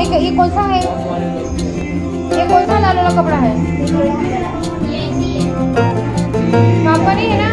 एक, ये कौन सा है? ये कौन सा लाल वाला कपड़ा है? नहीं है ना?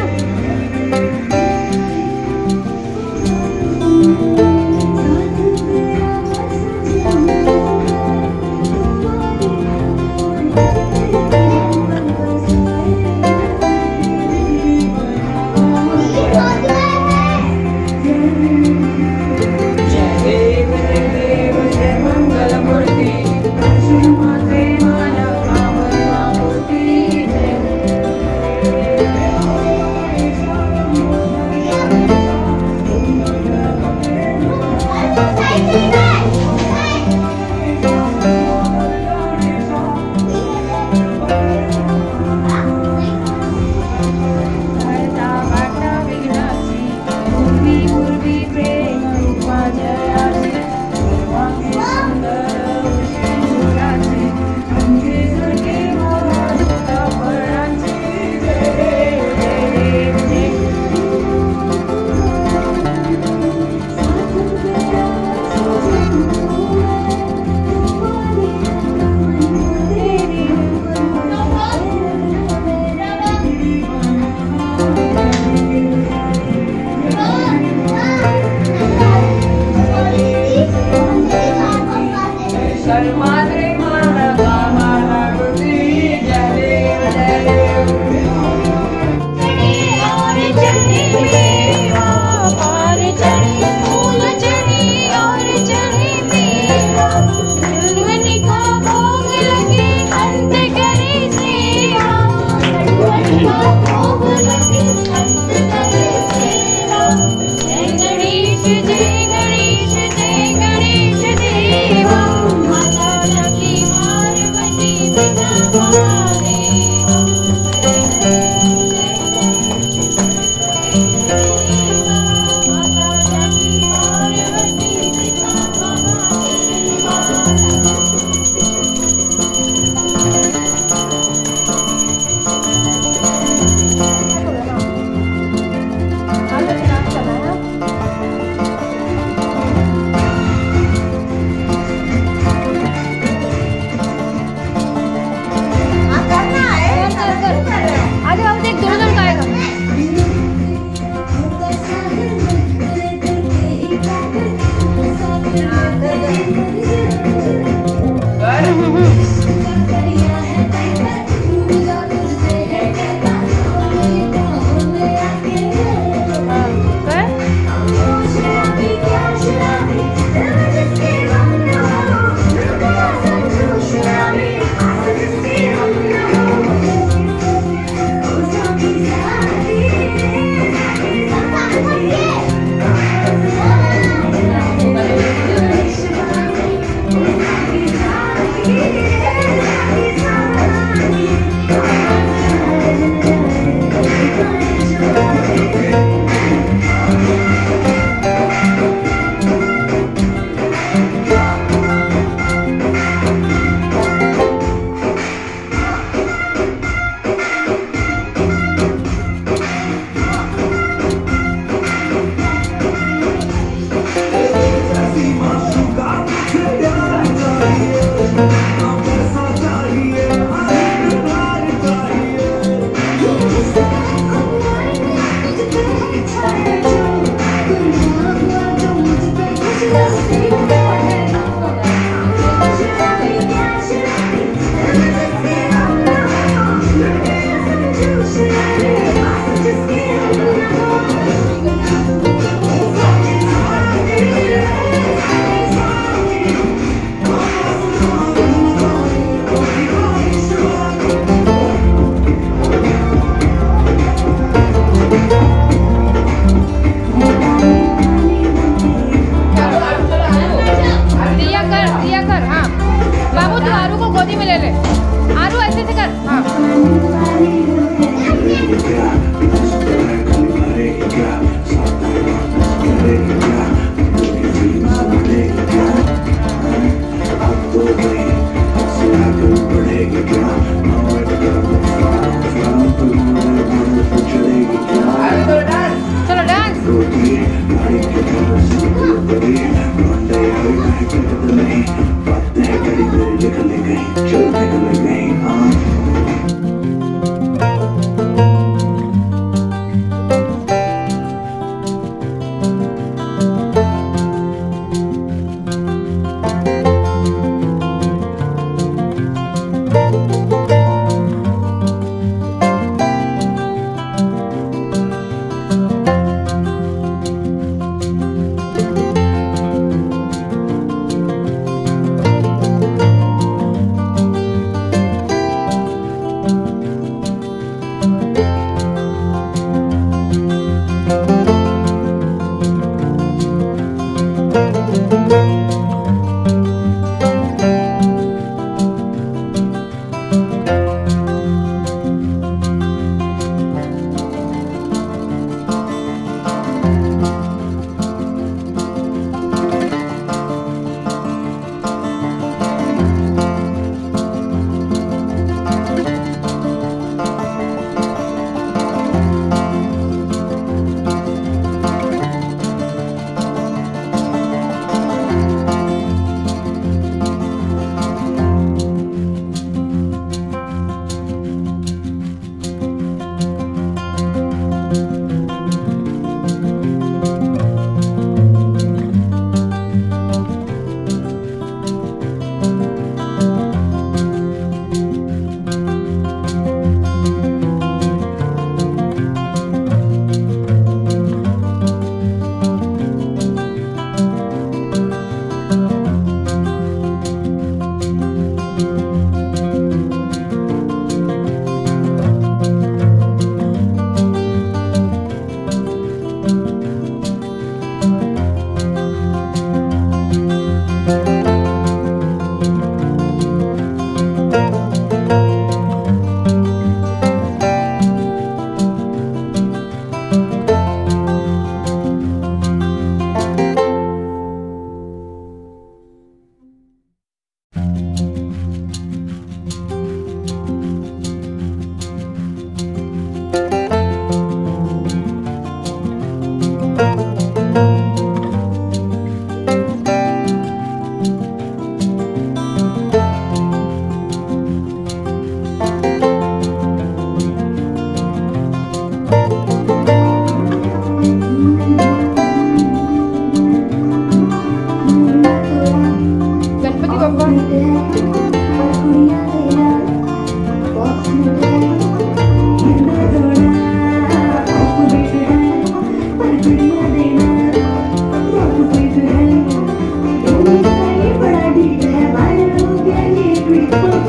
कड़ी गए चल निकल गई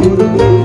Música